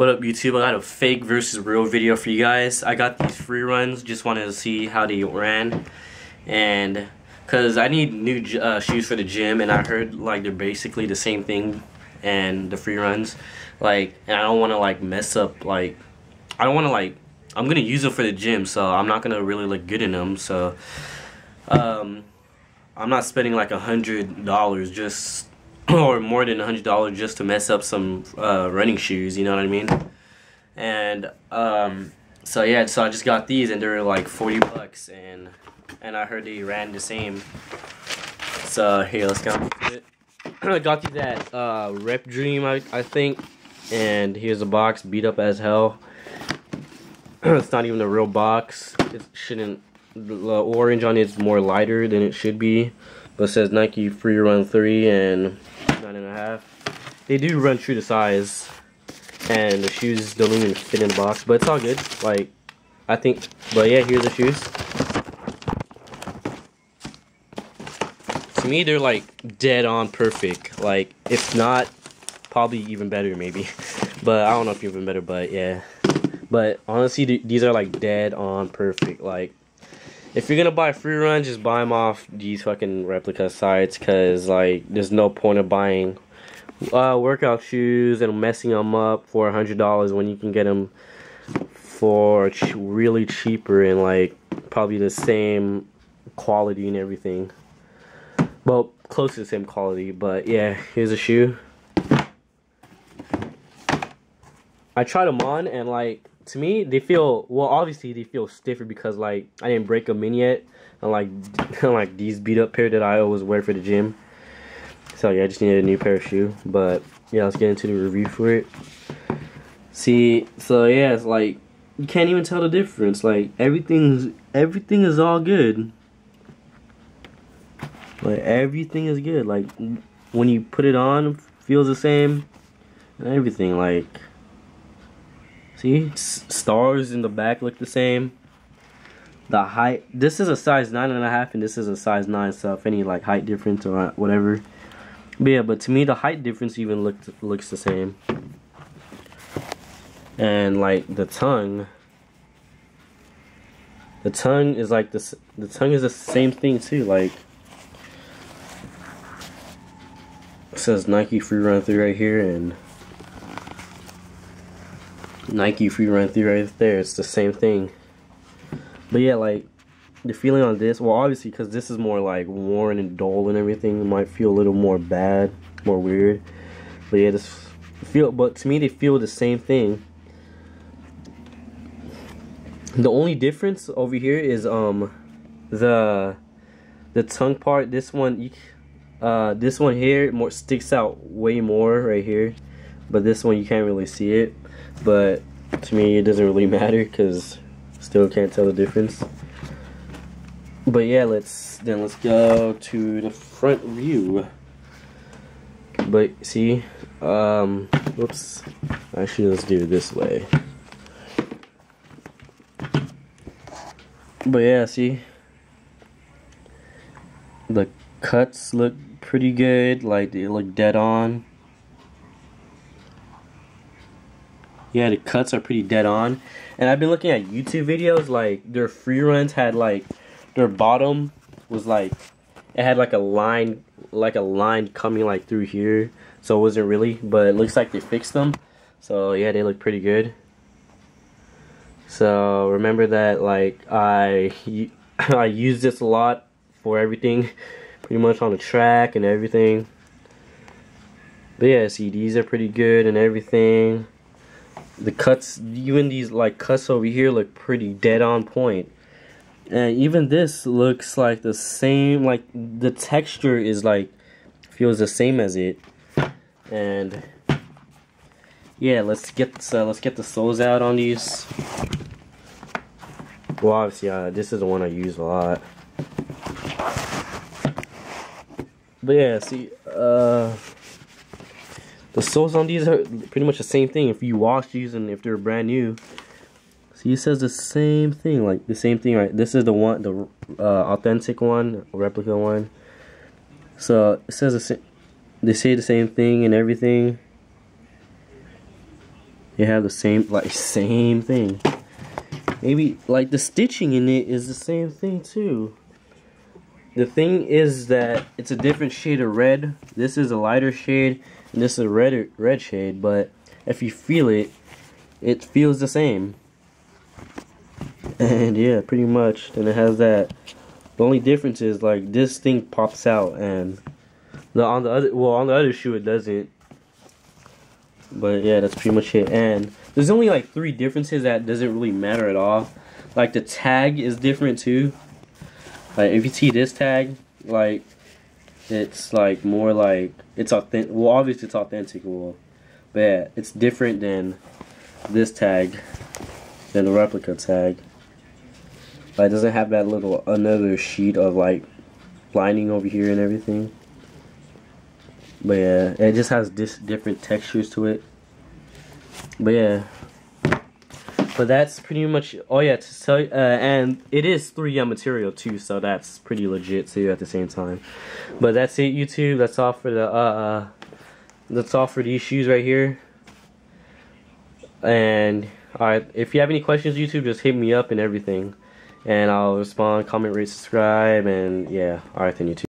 What up YouTube? I got a fake versus real video for you guys. I got these free runs, just wanted to see how they ran. And because I need new uh, shoes for the gym and I heard like they're basically the same thing and the free runs. Like, and I don't want to like mess up like, I don't want to like, I'm going to use them for the gym so I'm not going to really look good in them. So, um, I'm not spending like a hundred dollars just or more than a hundred dollars just to mess up some uh, running shoes. You know what I mean? And um, so yeah, so I just got these, and they're like forty bucks, and and I heard they ran the same. So here, let's go. I got these at uh, Repdream, I I think, and here's a box beat up as hell. it's not even a real box. It shouldn't. The orange on it's more lighter than it should be, but it says Nike Free Run 3 and nine and a half. They do run true to size, and the shoes don't even fit in the box, but it's all good. Like, I think, but yeah, here's the shoes. To me, they're like dead on perfect. Like, if not, probably even better, maybe. but I don't know if even better, but yeah. But honestly, these are like dead on perfect. Like, if you're gonna buy free run, just buy them off these fucking replica sites, cause like there's no point of buying uh, workout shoes and messing them up for a hundred dollars when you can get them for ch really cheaper and like probably the same quality and everything. Well, close to the same quality, but yeah, here's a shoe. I tried them on and like to me, they feel well. Obviously, they feel stiffer because like I didn't break them in yet, and like like these beat up pair that I always wear for the gym. So yeah, I just needed a new pair of shoe. But yeah, let's get into the review for it. See, so yeah, it's like you can't even tell the difference. Like everything's everything is all good. Like everything is good. Like when you put it on, feels the same. And everything like See, stars in the back look the same. The height, this is a size nine and a half, and this is a size nine. So if any like height difference or whatever, but yeah. But to me, the height difference even looks looks the same. And like the tongue, the tongue is like this. The tongue is the same thing too. Like it says Nike Free Run Three right here, and Nike Free Run 3 right there. It's the same thing. But yeah, like, the feeling on this, well, obviously, because this is more, like, worn and dull and everything, it might feel a little more bad, more weird. But yeah, this feel, but to me, they feel the same thing. The only difference over here is, um, the, the tongue part, this one, you, uh, this one here more sticks out way more right here. But this one, you can't really see it but to me it doesn't really matter because still can't tell the difference. But yeah let's then let's go to the front view. But see um whoops. Actually let's do it this way. But yeah see? The cuts look pretty good like they look dead on yeah the cuts are pretty dead on. And I've been looking at YouTube videos like their free runs had like their bottom was like it had like a line like a line coming like through here. So it wasn't really but it looks like they fixed them. So yeah they look pretty good. So remember that like I I use this a lot for everything pretty much on the track and everything. But yeah see these are pretty good and everything the cuts even these like cuts over here look pretty dead on point. And even this looks like the same like the texture is like feels the same as it. And yeah let's get so let's get the soles out on these. Well obviously uh, this is the one I use a lot. But yeah see uh the soles on these are pretty much the same thing. If you wash these and if they're brand new, see it says the same thing, like the same thing, right? This is the one, the uh, authentic one, replica one. So it says the same. They say the same thing and everything. you have the same like same thing. Maybe like the stitching in it is the same thing too. The thing is that it's a different shade of red. This is a lighter shade, this is a red red shade. But if you feel it, it feels the same. And yeah, pretty much. And it has that. The only difference is like this thing pops out, and the on the other well on the other shoe it doesn't. But yeah, that's pretty much it. And there's only like three differences that doesn't really matter at all. Like the tag is different too. Like if you see this tag, like it's like more like it's authentic. Well, obviously it's authentic. Well, but yeah, it's different than this tag, than the replica tag. Like it doesn't have that little another sheet of like lining over here and everything. But yeah, it just has this different textures to it. But yeah, but that's pretty much oh yeah to tell uh, and it is 3M material too so that's pretty legit too at the same time. But that's it YouTube. That's all for the uh, uh that's all for these shoes right here. And alright if you have any questions YouTube just hit me up and everything. And I'll respond comment rate subscribe and yeah alright then YouTube